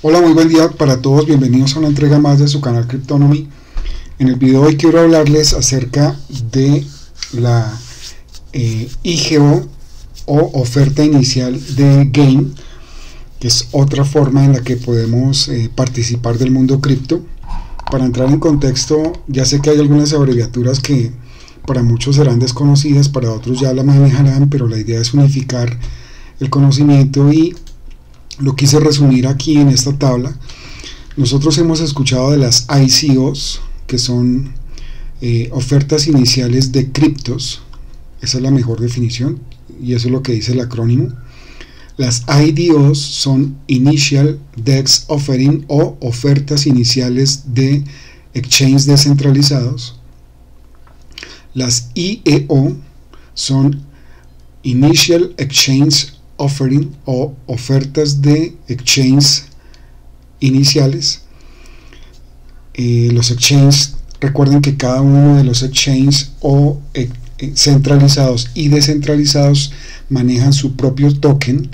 Hola, muy buen día para todos. Bienvenidos a una entrega más de su canal Cryptonomy. En el video de hoy quiero hablarles acerca de la eh, IGO o oferta inicial de Game, que es otra forma en la que podemos eh, participar del mundo cripto. Para entrar en contexto, ya sé que hay algunas abreviaturas que para muchos serán desconocidas, para otros ya la manejarán, pero la idea es unificar el conocimiento y lo quise resumir aquí en esta tabla. Nosotros hemos escuchado de las ICOs, que son eh, ofertas iniciales de criptos. Esa es la mejor definición y eso es lo que dice el acrónimo. Las IDOs son Initial Dex Offering o ofertas iniciales de exchange descentralizados. Las IEO son Initial Exchange offering o ofertas de exchange iniciales. Eh, los exchanges, recuerden que cada uno de los exchanges o eh, eh, centralizados y descentralizados manejan su propio token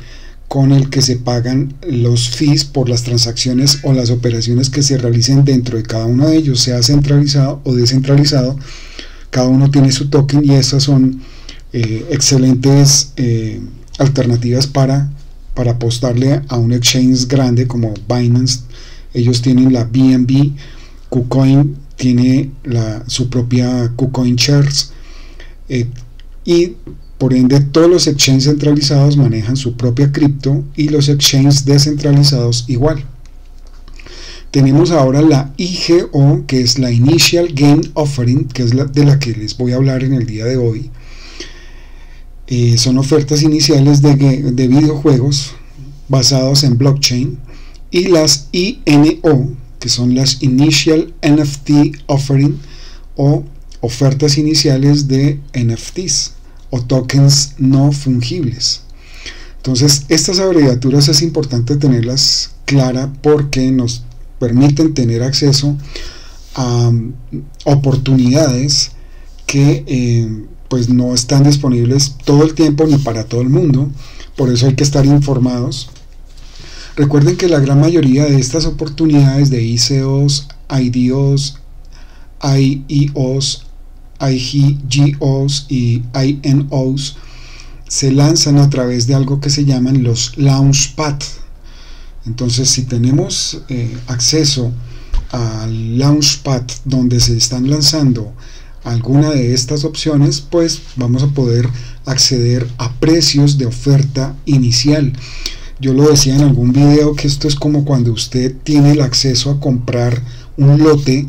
con el que se pagan los fees por las transacciones o las operaciones que se realicen dentro de cada uno de ellos, sea centralizado o descentralizado. Cada uno tiene su token y esas son excelentes alternativas para, para apostarle a un exchange grande como Binance. Ellos tienen la BNB, KuCoin tiene la, su propia KuCoin Shares eh, y por ende todos los exchanges centralizados manejan su propia cripto y los exchanges descentralizados igual. Tenemos ahora la IGO, que es la Initial Game Offering, que es la de la que les voy a hablar en el día de hoy eh, son ofertas iniciales de, de, videojuegos basados en blockchain y las INO, que son las Initial NFT Offering o ofertas iniciales de NFTs o tokens no fungibles. Entonces, estas abreviaturas es importante tenerlas claras porque nos permiten tener acceso a um, oportunidades que eh, pues no están disponibles todo el tiempo ni para todo el mundo, por eso hay que estar informados. Recuerden que la gran mayoría de estas oportunidades de ICOs, IDOs, IEOs, IGOs y INOs se lanzan a través de algo que se llaman los Launchpad. Entonces, si tenemos eh, acceso al Launchpad donde se están lanzando alguna de estas opciones, pues vamos a poder acceder a precios de oferta inicial. Yo lo decía en algún video que esto es como cuando usted tiene el acceso a comprar un lote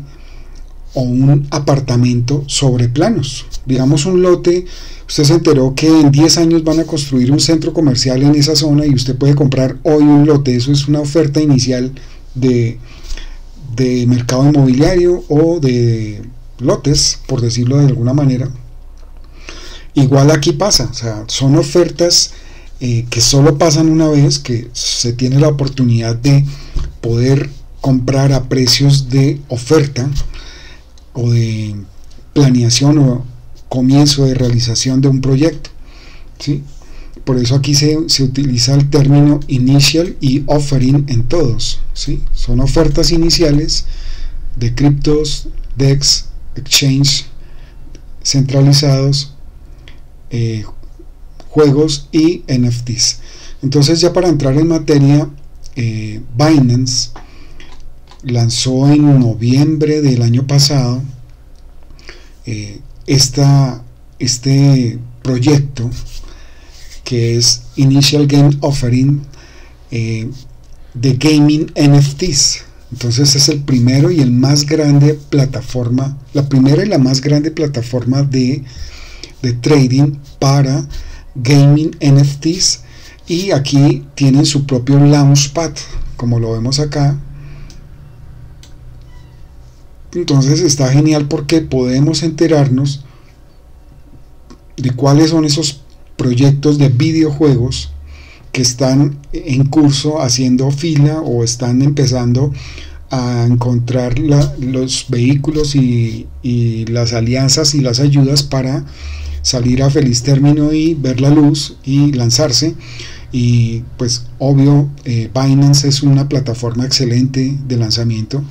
o un apartamento sobre planos. Digamos un lote, usted se enteró que en 10 años van a construir un centro comercial en esa zona y usted puede comprar hoy un lote. Eso es una oferta inicial de, de mercado inmobiliario o de lotes, por decirlo de alguna manera. Igual aquí pasa, o sea, son ofertas eh, que solo pasan una vez, que se tiene la oportunidad de poder comprar a precios de oferta o de planeación o comienzo de realización de un proyecto. ¿sí? Por eso aquí se, utiliza el término initial y offering en todos. ¿sí? Son ofertas iniciales de criptos, DEX, exchange centralizados, eh, juegos y NFTs. Entonces ya para entrar en materia, eh, Binance lanzó en noviembre del año pasado eh, este proyecto que es Initial Game Offering de Gaming NFTs. Entonces es el primero y el más grande plataforma, la primera y la más grande plataforma de, trading para gaming NFTs. Y aquí tienen su propio launchpad, como lo vemos acá. Entonces está genial porque podemos enterarnos de cuáles son esos proyectos de videojuegos que están en curso haciendo fila o están empezando a encontrar los vehículos y, las alianzas y las ayudas para salir a feliz término y ver la luz y lanzarse. y pues obvio eh, Binance es una plataforma excelente de lanzamiento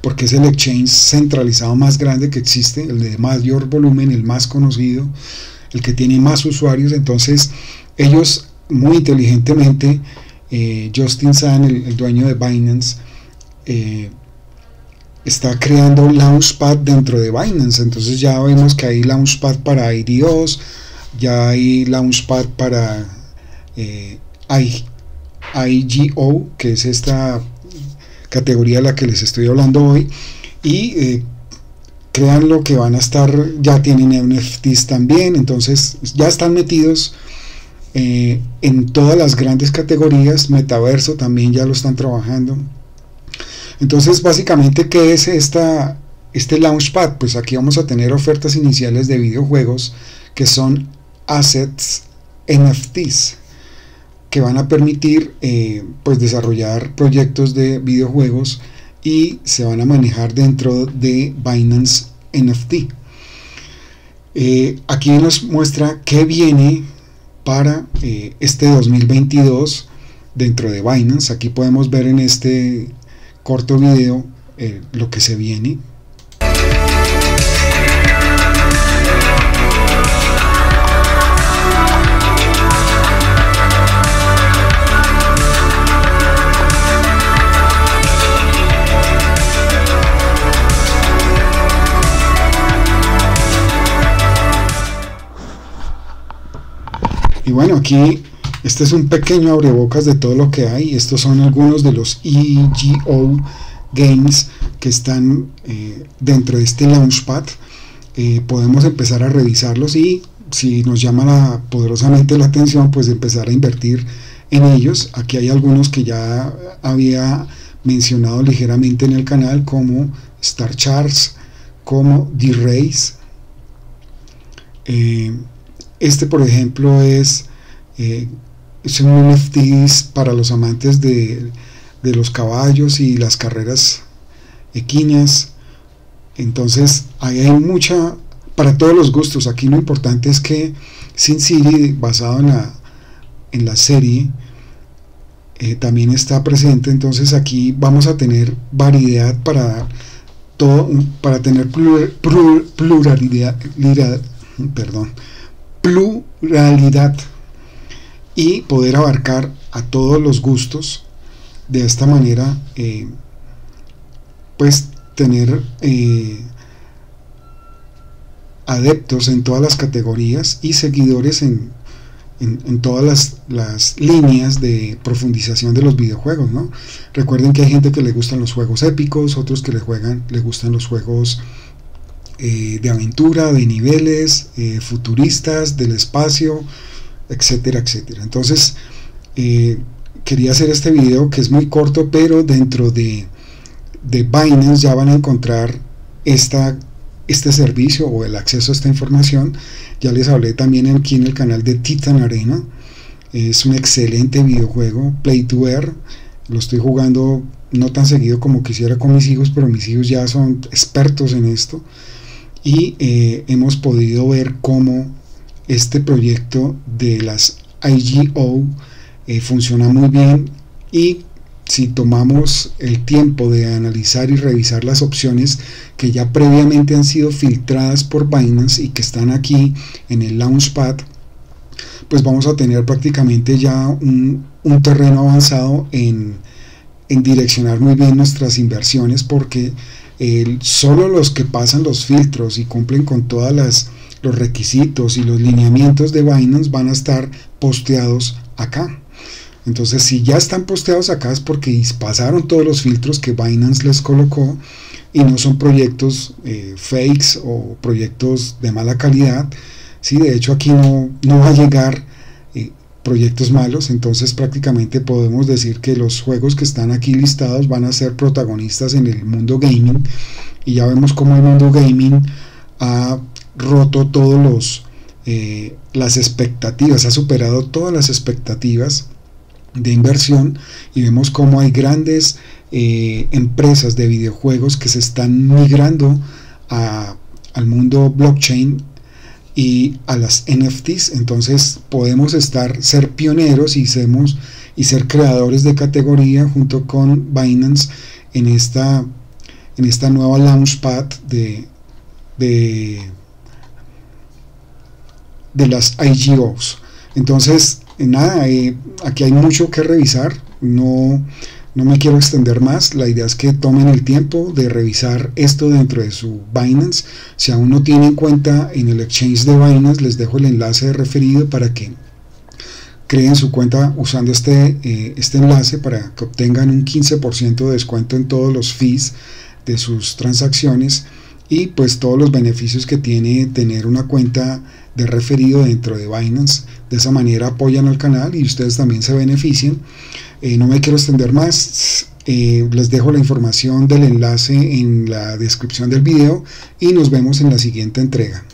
porque es el exchange centralizado más grande que existe, el de mayor volumen, el más conocido, el que tiene más usuarios, entonces ellos muy inteligentemente, eh, Justin Sun, el, dueño de Binance, eh, está creando Launchpad dentro de Binance. Entonces ya vemos que hay Launchpad para IDOs, ya hay Launchpad para eh, IGO, que es esta categoría a la que les estoy hablando hoy. Y eh, crean lo que van a estar, ya tienen NFTs también, entonces ya están metidos eh, en todas las grandes categorías, metaverso también ya lo están trabajando. Entonces, básicamente, ¿qué es esta, este Launchpad? Pues aquí vamos a tener ofertas iniciales de videojuegos que son assets NFTs que van a permitir eh, pues desarrollar proyectos de videojuegos y se van a manejar dentro de Binance NFT. Eh, aquí nos muestra qué viene para eh, este 2022 dentro de Binance. Aquí podemos ver en este corto video eh, lo que se viene. Bueno, aquí este es un pequeño abrebocas de todo lo que hay. Estos son algunos de los EGO Games que están eh, dentro de este Launchpad. Eh, podemos empezar a revisarlos y si nos llama poderosamente la atención, pues empezar a invertir en ellos. Aquí hay algunos que ya había mencionado ligeramente en el canal, como Star Charts, como D-Race. Eh, este, por ejemplo, es son NFTs para los amantes de, los caballos y las carreras equinas. Entonces, ahí hay mucha, para todos los gustos. Aquí lo importante es que Sin City, basado en la, en la serie, eh, también está presente. Entonces, aquí vamos a tener variedad para todo, para tener pluralidad, perdón, pluralidad y poder abarcar a todos los gustos de esta manera eh, pues tener eh, adeptos en todas las categorías y seguidores en, todas las, líneas de profundización de los videojuegos ¿no? recuerden que hay gente que le gustan los juegos épicos otros que le juegan le gustan los juegos eh, de aventura de niveles futuristas del espacio etcétera, etcétera. Entonces, eh, quería hacer este video que es muy corto, pero dentro de, de Binance ya van a encontrar esta, este servicio o el acceso a esta información. Ya les hablé también aquí en el canal de Titan Arena. Es un excelente videojuego, Play to Earn. Lo estoy jugando no tan seguido como quisiera con mis hijos, pero mis hijos ya son expertos en esto. Y eh, hemos podido ver cómo este proyecto de las IGO eh, funciona muy bien. Y si tomamos el tiempo de analizar y revisar las opciones que ya previamente han sido filtradas por Binance y que están aquí en el Launchpad, pues vamos a tener prácticamente ya un, terreno avanzado en, direccionar muy bien nuestras inversiones porque solo los que pasan los filtros y cumplen con todas las los requisitos y los lineamientos de Binance van a estar posteados acá. Entonces, si ya están posteados acá es porque pasaron todos los filtros que Binance les colocó y no son proyectos eh, fakes o proyectos de mala calidad. Sí, de hecho, aquí no, no va a llegar eh, proyectos malos. Entonces, prácticamente podemos decir que los juegos que están aquí listados van a ser protagonistas en el mundo gaming. Y ya vemos cómo el mundo gaming ha roto todos los eh, las expectativas, ha superado todas las expectativas de inversión y vemos cómo hay grandes eh, empresas de videojuegos que se están migrando al mundo blockchain y a las NFTs. Entonces podemos estar, ser pioneros y, semos, y ser creadores de categoría junto con Binance en esta, en esta nueva launchpad de, de, de las IGOs. Entonces, nada, eh, aquí hay mucho que revisar. No, no me quiero extender más, la idea es que tomen el tiempo de revisar esto dentro de su Binance. Si aún no tienen cuenta en el exchange de Binance, les dejo el enlace referido para que creen su cuenta usando este, eh, este enlace para que obtengan un 15% de descuento en todos los fees de sus transacciones y pues todos los beneficios que tiene tener una cuenta de referido dentro de Binance. De esa manera apoyan al canal y ustedes también se benefician. Eh, no me quiero extender más. Eh, les dejo la información del enlace en la descripción del video y nos vemos en la siguiente entrega.